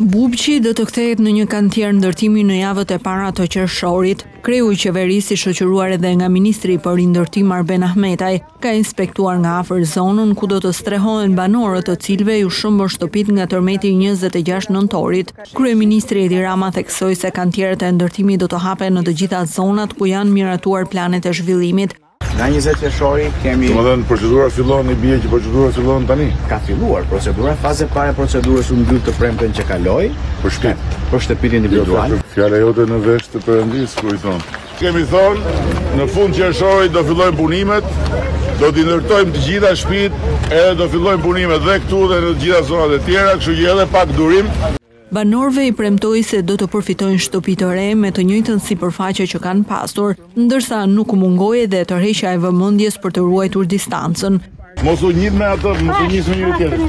Bubqi do të kthehet në një kantier ndërtimi në javët e para të qershorit. Kreu i qeverisë i shoqëruar edhe nga ministri për rindërtim Arben Ahmetaj ka inspektuar nga afër zonën ku do të strehohen banorët të cilëve iu shembën shtëpitë nga tërmeti i 26 nëntorit. Kryeministri Edi Rama theksoi se kantieret e ndërtimit do të hapen në të gjitha zonat ku janë miratuar planet e zhvillimit. Nga 20 qershori kemi Domethënë procedura fillon i bie që procedura fillon tani. Ka filluar procedura, faza e parë e procedurës u mbyll të premten që kaloi për shpitë, për shtëpitë individuale. Jo, fjala jote në vesh të perëndisë kur i thonë. Kemi thonë në fund qershori do fillojmë punimet. Do t'i ndërtojmë të gjitha shtëpitë, edhe do fillojmë punimet dhe këtu dhe në të gjitha zonat e tjera, kështu që edhe pak durim. Banorëve u premtoi se do të përfitojnë shtëpi të re me të njëjtën sipërfaqe që kanë pasur, ndërsa nuk u mungoi edhe tërheqja e vëmendjes për të ruajtur distancën. Mos u ngjit me atë, mos u ngjit me njëri-tjetrin.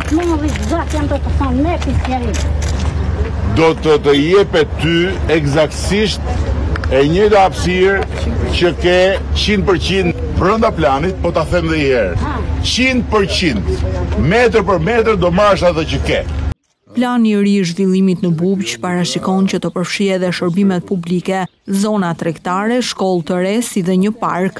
Do të të jepet ty ekzaktësisht e njëjta hapësirë që ke qind për qind brenda planit, po ta them edhe një herë, qind për qind, metër për metër do marrësh atë që ke. Plani i ri i zhvillimit në Bubq parashikon që të përfshijë edhe shërbimet publike, zona tregtare, shkollë të re si dhe një park.